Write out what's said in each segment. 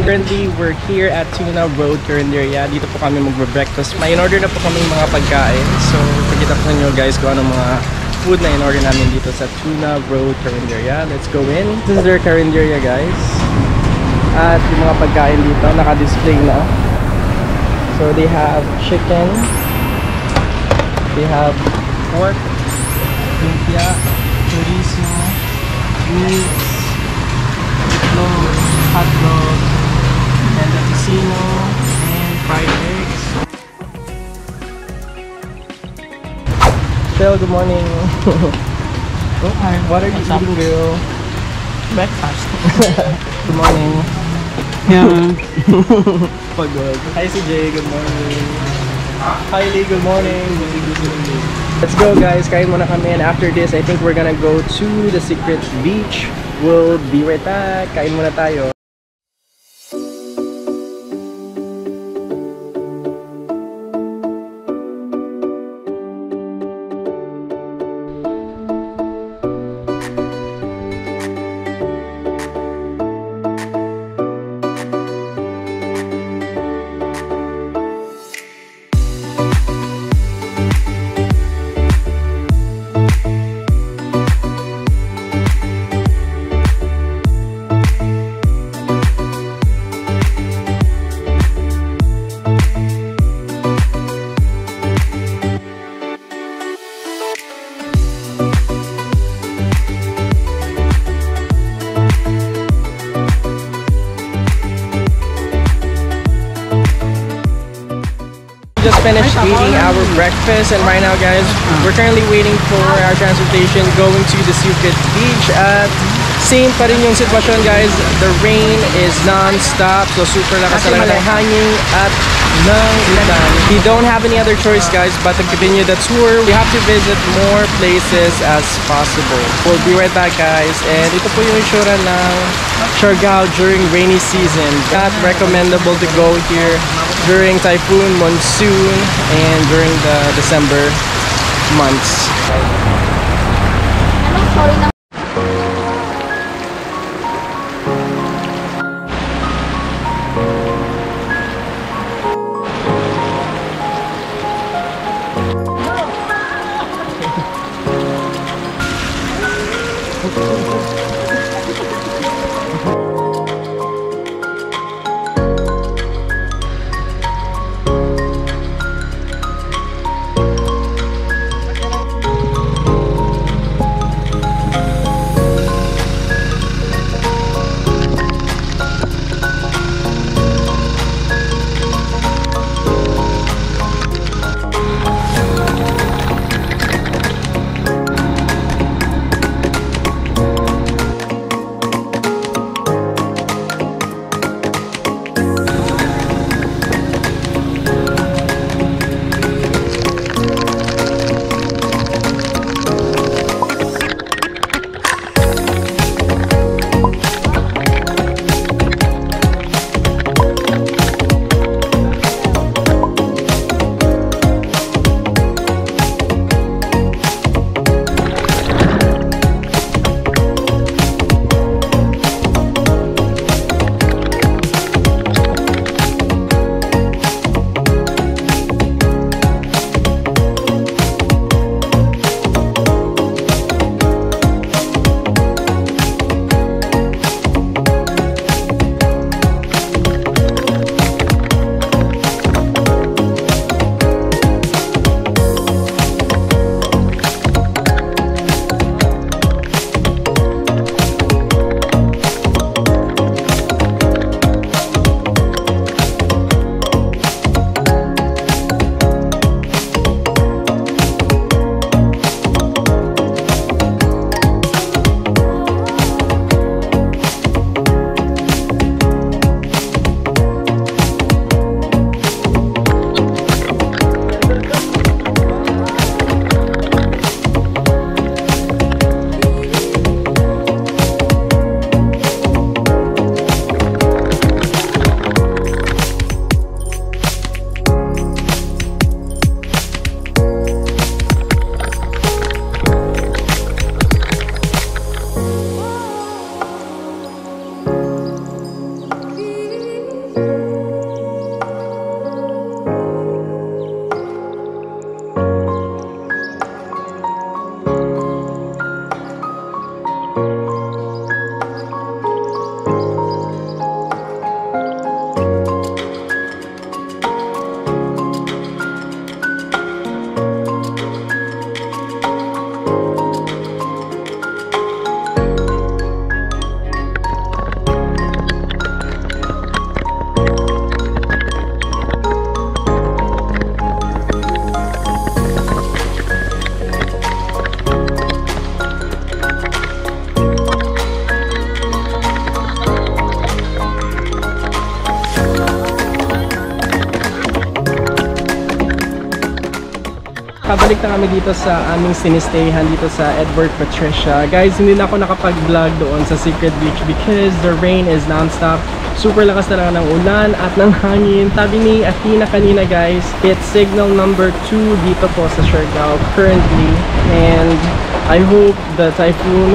Everyone, currently we're here at Tuna Road, Carinderia. Dito po kami magbe-breakfast. May in-order na po kami mga pagkain. So, pagkita ko sa inyo guys kung anong mga food na in-order namin dito sa Tuna Road, Carinderia. Let's go in. This is their Carinderia guys. At yung mga pagkain dito, naka-display na. So, they have chicken. They have pork, lumpia, chorizo, meats, itlog, hot dog, fried eggs. Phil, good morning. oh, hi. What are you What's up? eating, girl? Breakfast. Good morning. Yeah. Pagod. Hi, CJ. Good morning. Hi, Lee. Good morning. Let's go, guys. Kain muna kami. And after this, I think we're gonna go to the secret beach. We'll be right back. Kain muna tayo. Finished eating our breakfast and right now guys we're currently waiting for our transportation going to the secret beach at same pa rin yung sitwasyon guys. The rain is non-stop. So super lakas talaga. ng hangin at ng ulan we don't have any other choice guys but to continue the tour we have to visit more places as possible. We'll be right back guys. And ito po yung itsura ng Siargao during rainy season. Not recommendable to go here during typhoon, monsoon, and during the December months. Anong story ng nakabalik na kami dito sa aming sinistayhan dito sa Edward Patricia. Guys, hindi na ako nakapag-vlog doon sa Secret Beach because the rain is non-stop. Super lakas talaga ng ulan at ng hangin. Sabi ni Athena kanina guys, it's signal number 2 dito po sa Siargao currently. And I hope the typhoon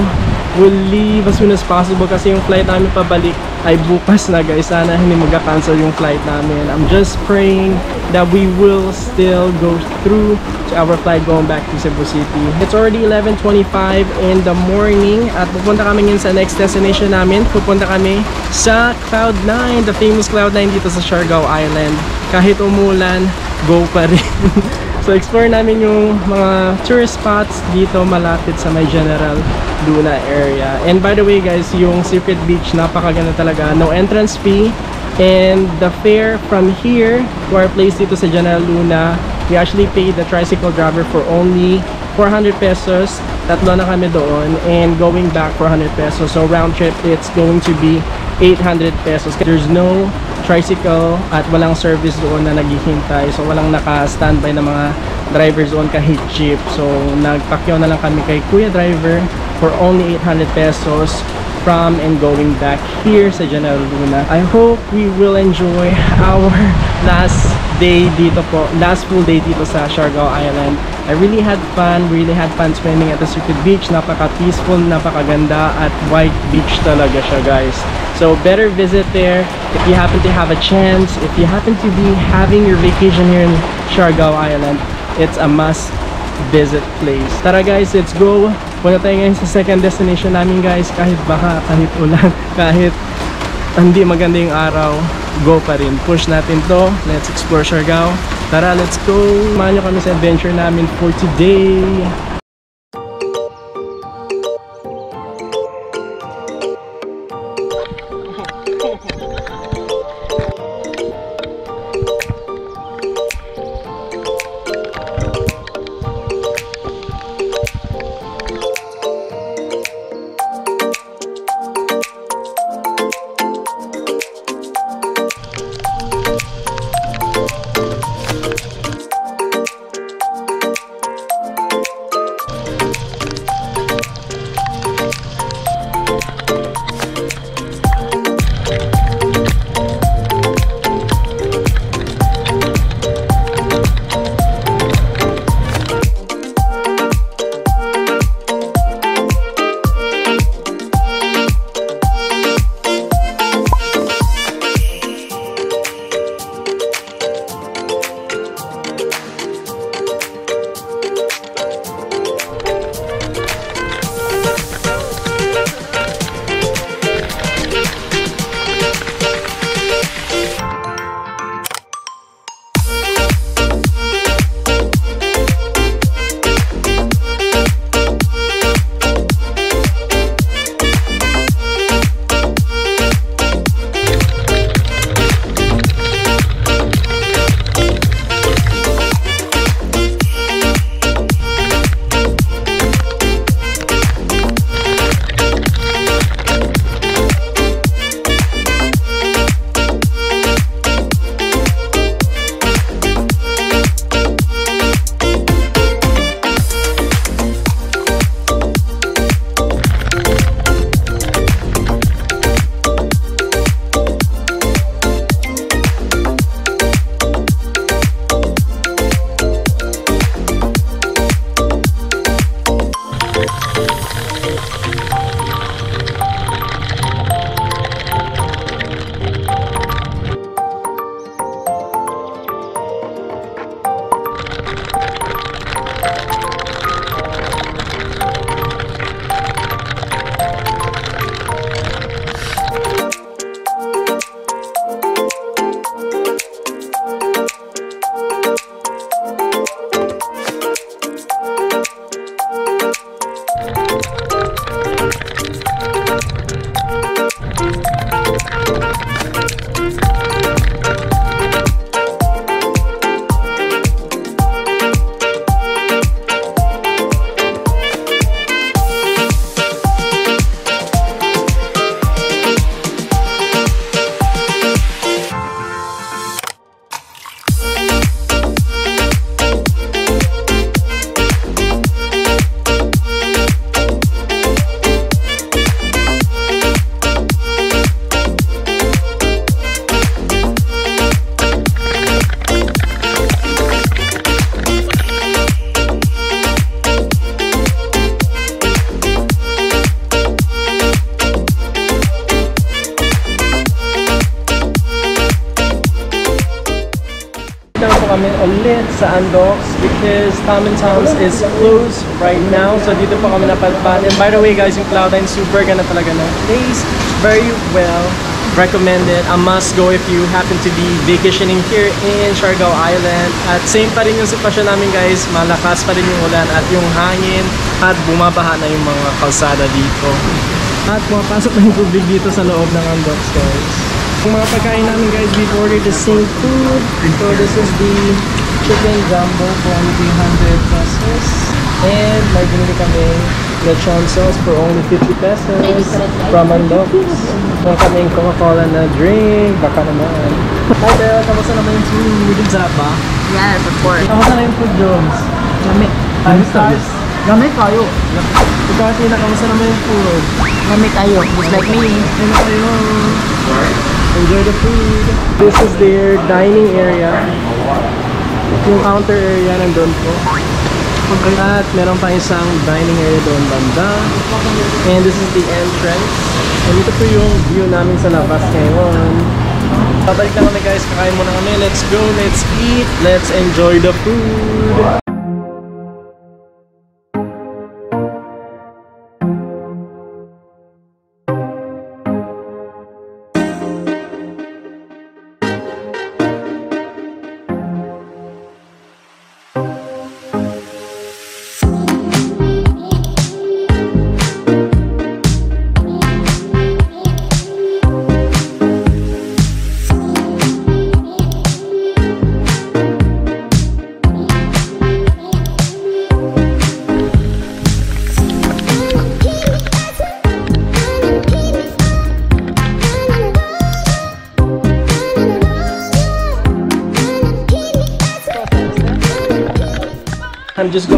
will leave as soon as possible kasi yung flight namin pabalik ay bukas na guys. Sana hindi magka-cancel yung flight namin. I'm just praying that we will still go through to our flight going back to Cebu City. It's already 11.25 in the morning at pupunta kami ngayon sa next destination namin. Pupunta kami sa Cloud9, the famous Cloud9 dito sa Siargao Island. Kahit umulan, go pa rin. So explore namin yung mga tourist spots dito malapit sa may General Luna area. And by the way guys, yung Secret Beach napakaganda talaga. No entrance fee. And the fare from here to our place dito sa General Luna, we actually paid the tricycle driver for only 400 pesos. Tatlo na kami doon. And going back 400 pesos. So round trip, it's going to be 800 pesos. There's no tricycle at walang service doon na naghihintay. So walang naka-standby na mga drivers doon kahit jeep. So nagpakyaw na lang kami kay Kuya Driver for only 800 pesos from and going back here sa General Luna. I hope we will enjoy our last day dito po, last full day dito sa Siargao Island. I really had fun, really had fun swimming at the Circuit Beach. Napaka-peaceful, napakaganda at white beach talaga siya guys. So better visit there if you happen to have a chance. If you happen to be having your vacation here in Siargao Island, it's a must visit place. Tara guys, let's go. Punta tayo ngayon sa second destination namin guys. Kahit baka, kahit ulan, kahit hindi maganda yung araw, go pa rin. Push natin to. Let's explore Siargao. Tara, let's go. Samahan nyo kami sa adventure namin for today. And Tom's is closed right now. So dito po kami napadpad. And by the way guys, yung Cloud9 super ganda talaga ng place. Very well recommended. A must go if you happen to be vacationing here in Siargao Island. At same pa rin yung sitwasyon namin guys. Malakas pa rin yung ulan at yung hangin at bumabaha na yung mga kalsada dito. At pumapasok na yung tubig dito sa loob ng Andox guys. Yung mga pagkain namin guys, we've ordered the same food. So this is the chicken jumbo for only 300 pesos. And may binili kami lechon sauce for only 50 pesos from Andox. Meron kaming Coca-Cola na drink, baka naman. Hi Belle, kamusta naman yung food? Sarap ba? Yes, of course. Kamusta na yung food, Jones? Lamig. Five stars. Lamig kayo. Ikaw, Tina, kamusta naman yung food? Lamig kayo. Just like me. Ano kayo? Enjoy the food. This is their dining area. Yung counter area nandun po. At meron pa isang dining area doon banda. And this is the entrance. And ito po yung view namin sa labas ngayon. Babalik na kami guys, kakain muna kami. Let's go, let's eat, let's enjoy the food.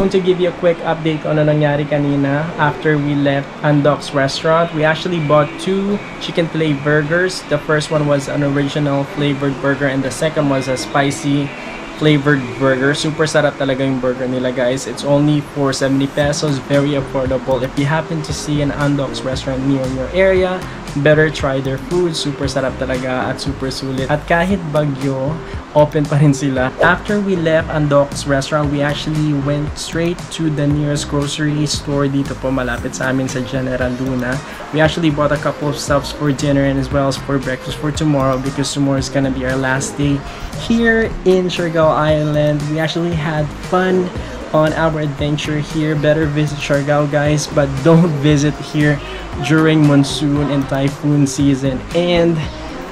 Going to give you a quick update on ano nangyari kanina after we left Andox restaurant. We actually bought two chicken fillet burgers. The first one was an original flavored burger and the second was a spicy flavored burger. Super sarap talaga yung burger nila guys. It's only for 70 pesos. Very affordable. If you happen to see an Andox restaurant near your area, better try their food. Super sarap talaga at super sulit. At kahit bagyo, open pa rin sila. After we left Andox restaurant, we actually went straight to the nearest grocery store dito po malapit sa amin sa General Luna. We actually bought a couple of stuffs for dinner and as well as for breakfast for tomorrow because tomorrow is gonna be our last day here in Siargao Island. We actually had fun on our adventure here. Better visit Siargao guys, but don't visit here during monsoon and typhoon season and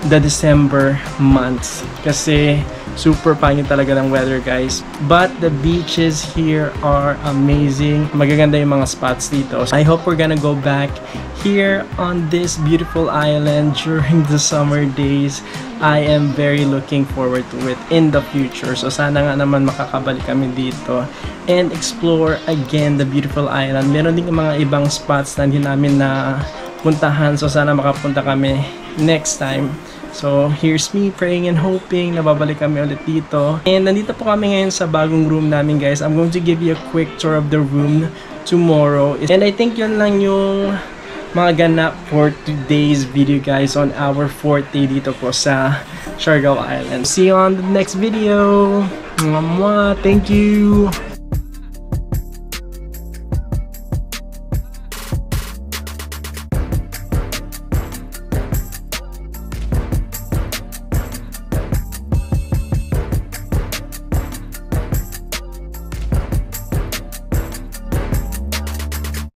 the December months. Kasi super pangit talaga ng weather guys. But the beaches here are amazing. Magaganda yung mga spots dito. I hope we're gonna go back here on this beautiful island during the summer days. I am very looking forward to it in the future. So sana nga naman makakabalik kami dito and explore again the beautiful island. Meron din mga ibang spots na hindi namin na puntahan so sana makapunta kami next time So, here's me praying and hoping na babalik kami ulit dito. And nandito po kami ngayon sa bagong room namin guys. I'm going to give you a quick tour of the room tomorrow. And I think yun lang yung mga for today's video guys on our fourth day dito po sa Siargao Island. See you on the next video. Mwah. Thank you.